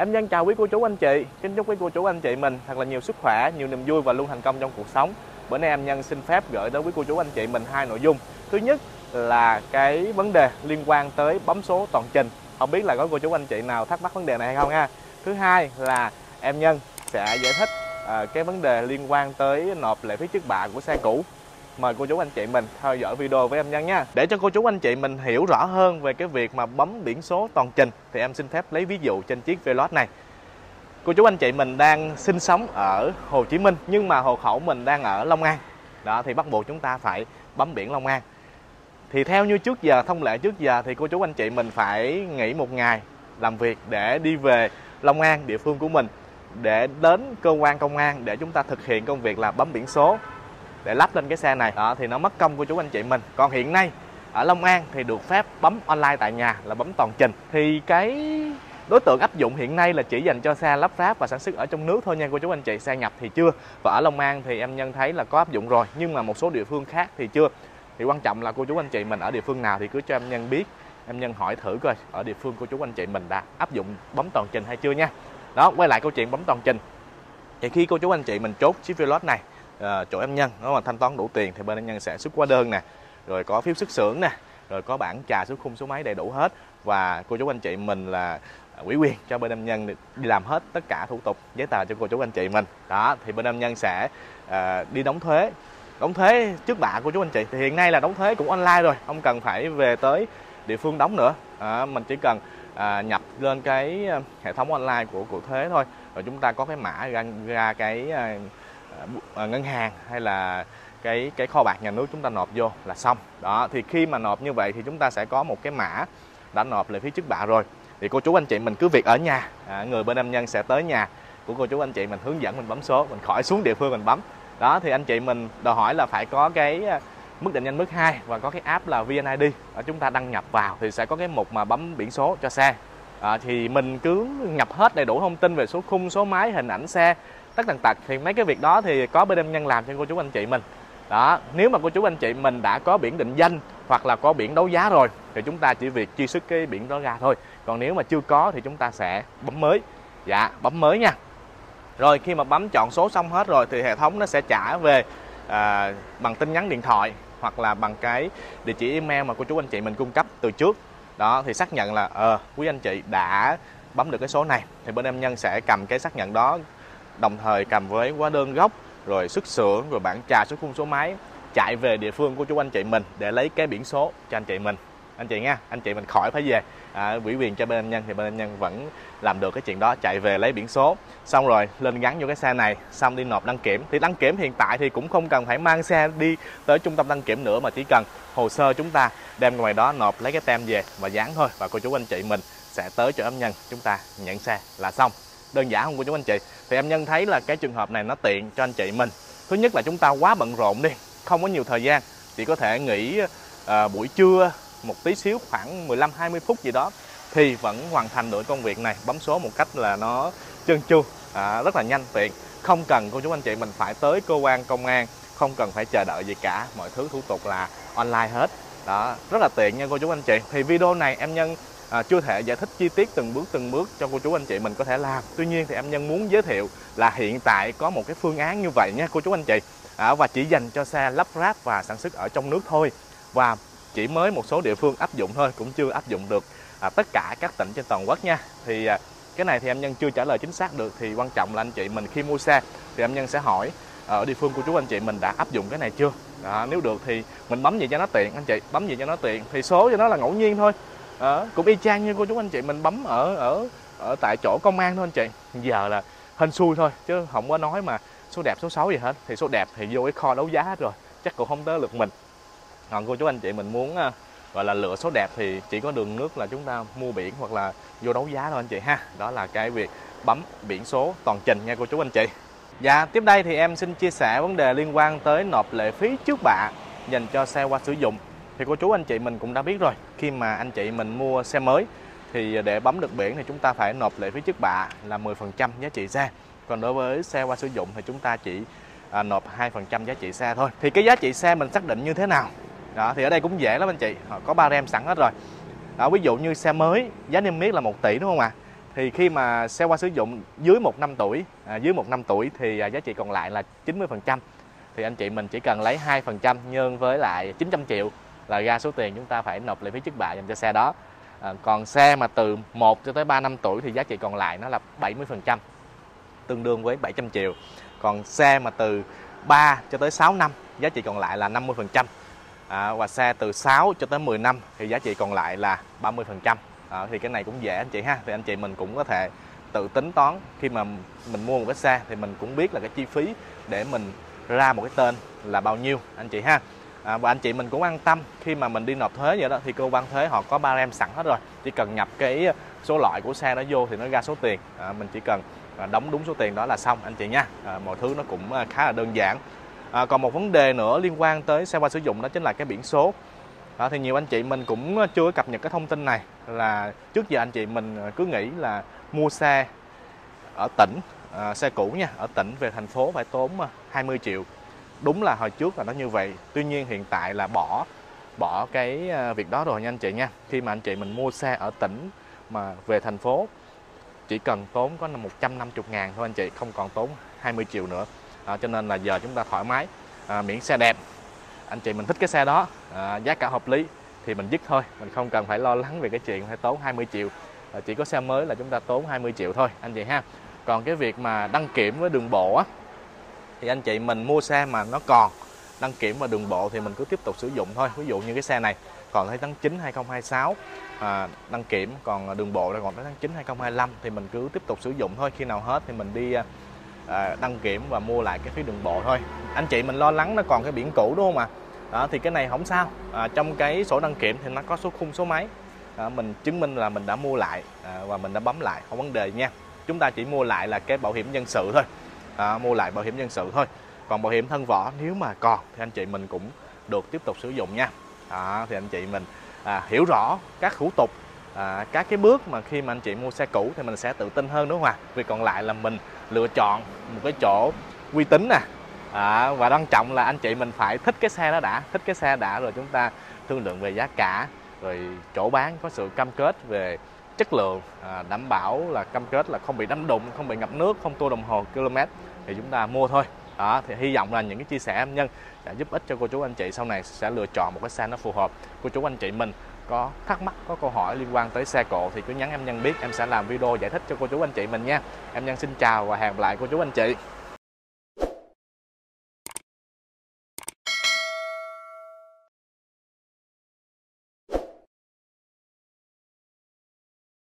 Em nhân chào quý cô chú anh chị, kính chúc quý cô chú anh chị mình thật là nhiều sức khỏe, nhiều niềm vui và luôn thành công trong cuộc sống. Bữa nay em nhân xin phép gửi tới quý cô chú anh chị mình hai nội dung. Thứ nhất là cái vấn đề liên quan tới bấm số toàn trình. Không biết là có cô chú anh chị nào thắc mắc vấn đề này hay không ha. Thứ hai là em nhân sẽ giải thích ờ, cái vấn đề liên quan tới nộp lệ phí trước bạ của xe cũ mời cô chú anh chị mình theo dõi video với em nhân nha. Để cho cô chú anh chị mình hiểu rõ hơn về cái việc mà bấm biển số toàn trình, thì em xin phép lấy ví dụ trên chiếc Veloz này. Cô chú anh chị mình đang sinh sống ở Hồ Chí Minh, nhưng mà hộ khẩu mình đang ở Long An. Đó, thì bắt buộc chúng ta phải bấm biển Long An. Thì theo như trước giờ, thông lệ trước giờ, thì cô chú anh chị mình phải nghỉ một ngày làm việc để đi về Long An, địa phương của mình, để đến cơ quan công an để chúng ta thực hiện công việc là bấm biển số để lắp lên cái xe này. Đó, thì nó mất công của chú anh chị mình. Còn hiện nay, ở Long An thì được phép bấm online tại nhà là bấm toàn trình. Thì cái đối tượng áp dụng hiện nay là chỉ dành cho xe lắp ráp và sản xuất ở trong nước thôi nha cô chú anh chị. Xe nhập thì chưa. Và ở Long An thì em nhân thấy là có áp dụng rồi. Nhưng mà một số địa phương khác thì chưa. Thì quan trọng là cô chú anh chị mình ở địa phương nào thì cứ cho em nhân biết. Em nhân hỏi thử coi ở địa phương cô chú anh chị mình đã áp dụng bấm toàn trình hay chưa nha. Đó, quay lại câu chuyện bấm toàn trình. Thì khi cô chú anh chị mình chốt chiếc Veloz này à, chỗ em nhân. Nếu mà thanh toán đủ tiền thì bên em nhân sẽ xuất hóa đơn nè rồi có phiếu xuất xưởng nè rồi có bản trà số khung số máy đầy đủ hết. Và cô chú anh chị mình là ủy quyền cho bên em nhân đi làm hết tất cả thủ tục giấy tờ cho cô chú anh chị mình. Đó thì bên em nhân sẽ à, đi đóng thuế. Đóng thuế trước bạ của chú anh chị. Thì hiện nay là đóng thuế cũng online rồi không cần phải về tới địa phương đóng nữa. À, mình chỉ cần à, nhập lên cái à, hệ thống online của của thuế thôi. Rồi chúng ta có cái mã ra, ra cái À, À, ngân hàng hay là cái cái kho bạc nhà nước chúng ta nộp vô là xong. Đó thì khi mà nộp như vậy thì chúng ta sẽ có một cái mã đã nộp lệ phí trước bạ rồi. Thì cô chú anh chị mình cứ việc ở nhà. À, người bên em nhân sẽ tới nhà của cô chú anh chị mình hướng dẫn mình bấm số mình khỏi xuống địa phương mình bấm. Đó thì anh chị mình đòi hỏi là phải có cái à, mức định danh mức 2 và có cái app là VNID ở chúng ta đăng nhập vào thì sẽ có cái mục mà bấm biển số cho xe. À, thì mình cứ nhập hết đầy đủ thông tin về số khung số máy hình ảnh xe tất tần tật thì mấy cái việc đó thì có bên em nhân làm cho cô chú anh chị mình. Đó nếu mà cô chú anh chị mình đã có biển định danh hoặc là có biển đấu giá rồi thì chúng ta chỉ việc chi xuất cái biển đó ra thôi. Còn nếu mà chưa có thì chúng ta sẽ bấm mới. Dạ bấm mới nha. Rồi khi mà bấm chọn số xong hết rồi thì hệ thống nó sẽ trả về à, bằng tin nhắn điện thoại hoặc là bằng cái địa chỉ email mà cô chú anh chị mình cung cấp từ trước. Đó thì xác nhận là ờ quý anh chị đã bấm được cái số này. Thì bên em nhân sẽ cầm cái xác nhận đó đồng thời cầm với hóa đơn gốc rồi xuất xưởng rồi bản trà số khung số máy chạy về địa phương của chú anh chị mình để lấy cái biển số cho anh chị mình. Anh chị nha anh chị mình khỏi phải về. À, ủy quyền cho bên anh nhân thì bên anh nhân vẫn làm được cái chuyện đó chạy về lấy biển số. Xong rồi lên gắn vô cái xe này xong đi nộp đăng kiểm. Thì đăng kiểm hiện tại thì cũng không cần phải mang xe đi tới trung tâm đăng kiểm nữa mà chỉ cần hồ sơ chúng ta đem ngoài đó nộp lấy cái tem về và dán thôi. Và cô chú anh chị mình sẽ tới chỗ âm nhân chúng ta nhận xe là xong đơn giản không cô chú anh chị. Thì em nhân thấy là cái trường hợp này nó tiện cho anh chị mình. Thứ nhất là chúng ta quá bận rộn đi không có nhiều thời gian. Chỉ có thể nghỉ à, buổi trưa một tí xíu khoảng 15 20 phút gì đó thì vẫn hoàn thành được công việc này. Bấm số một cách là nó trơn tru à, rất là nhanh tiện. Không cần cô chú anh chị mình phải tới cơ quan công an không cần phải chờ đợi gì cả. Mọi thứ thủ tục là online hết. Đó rất là tiện nha cô chú anh chị. Thì video này em nhân à, chưa thể giải thích chi tiết từng bước từng bước cho cô chú anh chị mình có thể làm. Tuy nhiên thì em nhân muốn giới thiệu là hiện tại có một cái phương án như vậy nha cô chú anh chị. À, và chỉ dành cho xe lắp ráp và sản xuất ở trong nước thôi. Và chỉ mới một số địa phương áp dụng thôi cũng chưa áp dụng được à, tất cả các tỉnh trên toàn quốc nha. Thì à, cái này thì em nhân chưa trả lời chính xác được thì quan trọng là anh chị mình khi mua xe thì em nhân sẽ hỏi à, ở địa phương của chú anh chị mình đã áp dụng cái này chưa? Đó, nếu được thì mình bấm gì cho nó tiện anh chị? Bấm gì cho nó tiện thì số cho nó là ngẫu nhiên thôi à, cũng y chang như cô chú anh chị mình bấm ở ở ở tại chỗ công an thôi anh chị. Giờ là hên xui thôi chứ không có nói mà số đẹp số xấu gì hết. Thì số đẹp thì vô cái kho đấu giá hết rồi chắc cũng không tới lượt mình. Còn cô chú anh chị mình muốn ờ, gọi là lựa số đẹp thì chỉ có đường nước là chúng ta mua biển hoặc là vô đấu giá thôi anh chị ha. Đó là cái việc bấm biển số toàn trình nha cô chú anh chị. Dạ, tiếp đây thì em xin chia sẻ vấn đề liên quan tới nộp lệ phí trước bạ dành cho xe qua sử dụng thì cô chú anh chị mình cũng đã biết rồi khi mà anh chị mình mua xe mới thì để bấm được biển thì chúng ta phải nộp lệ phí trước bạ là 10% giá trị xe. Còn đối với xe qua sử dụng thì chúng ta chỉ à, nộp 2% giá trị xe thôi. Thì cái giá trị xe mình xác định như thế nào? Đó thì ở đây cũng dễ lắm anh chị họ có ba rem sẵn hết rồi. Đó ví dụ như xe mới giá niêm yết là 1 tỷ đúng không ạ? À? thì khi mà xe qua sử dụng dưới một năm tuổi à, dưới một năm tuổi thì à, giá trị còn lại là 90% thì anh chị mình chỉ cần lấy 2% nhân với lại 900 triệu là ra số tiền chúng ta phải nộp lệ phí trước bạ dành cho xe đó. À, còn xe mà từ 1 cho tới 3 năm tuổi thì giá trị còn lại nó là 70% tương đương với 700 triệu. Còn xe mà từ 3 cho tới 6 năm giá trị còn lại là 50% à, và xe từ 6 cho tới 10 năm thì giá trị còn lại là 30% à, ờ, thì cái này cũng dễ anh chị ha. Thì anh chị mình cũng có thể tự tính toán. Khi mà mình mua một cái xe thì mình cũng biết là cái chi phí để mình ra một cái tên là bao nhiêu anh chị ha à, và anh chị mình cũng an tâm khi mà mình đi nộp thuế vậy đó thì cơ quan thuế họ có ba em sẵn hết rồi. Chỉ cần nhập cái số loại của xe đó vô thì nó ra số tiền. À, mình chỉ cần à, đóng đúng số tiền đó là xong anh chị nha. À, mọi thứ nó cũng à, khá là đơn giản. À, còn một vấn đề nữa liên quan tới xe qua sử dụng đó chính là cái biển số. À, thì nhiều anh chị mình cũng chưa cập nhật cái thông tin này là trước giờ anh chị mình à, cứ nghĩ là mua xe ở tỉnh à, xe cũ nha ở tỉnh về thành phố phải tốn 20 triệu đúng là hồi trước là nó như vậy. Tuy nhiên hiện tại là bỏ bỏ cái ờ, việc đó rồi nha anh chị nha. Khi mà anh chị mình mua xe ở tỉnh mà về thành phố chỉ cần tốn có là 150 ngàn thôi anh chị không còn tốn 20 triệu nữa. À, cho nên là giờ chúng ta thoải mái à, miễn xe đẹp. Anh chị mình thích cái xe đó à, giá cả hợp lý thì mình dứt thôi. Mình không cần phải lo lắng về cái chuyện phải tốn 20 triệu. À, chỉ có xe mới là chúng ta tốn 20 triệu thôi anh chị ha. Còn cái việc mà đăng kiểm với đường bộ á thì anh chị mình mua xe mà nó còn đăng kiểm và đường bộ thì mình cứ tiếp tục sử dụng thôi. Ví dụ như cái xe này còn tới tháng 9 2026 à, đăng kiểm còn đường bộ là còn tới tháng 9 2025 thì mình cứ tiếp tục sử dụng thôi. Khi nào hết thì mình đi à, à đăng kiểm và mua lại cái phí đường bộ thôi. Anh chị mình lo lắng nó còn cái biển cũ đúng không ạ? À? thì cái này không sao. À, trong cái sổ đăng kiểm thì nó có số khung số máy. À, mình chứng minh là mình đã mua lại à, và mình đã bấm lại. Không vấn đề nha. Chúng ta chỉ mua lại là cái bảo hiểm nhân sự thôi à, mua lại bảo hiểm nhân sự thôi. Còn bảo hiểm thân vỏ nếu mà còn thì anh chị mình cũng được tiếp tục sử dụng nha. À, thì anh chị mình à, hiểu rõ các thủ tục à, các cái bước mà khi mà anh chị mua xe cũ thì mình sẽ tự tin hơn đúng không ạ? Vì còn lại là mình lựa chọn một cái chỗ uy tín nè. À, và quan trọng là anh chị mình phải thích cái xe đó đã thích cái xe đã rồi chúng ta thương lượng về giá cả rồi chỗ bán có sự cam kết về chất lượng à, đảm bảo là cam kết là không bị đâm đụng không bị ngập nước không tua đồng hồ km thì chúng ta mua thôi. Đó thì hy vọng là những cái chia sẻ em nhân sẽ giúp ích cho cô chú anh chị sau này sẽ lựa chọn một cái xe nó phù hợp. Cô chú anh chị mình có thắc mắc có câu hỏi liên quan tới xe cộ thì cứ nhắn em nhân biết em sẽ làm video giải thích cho cô chú anh chị mình nha. Em nhân xin chào và hẹn lại cô chú anh chị.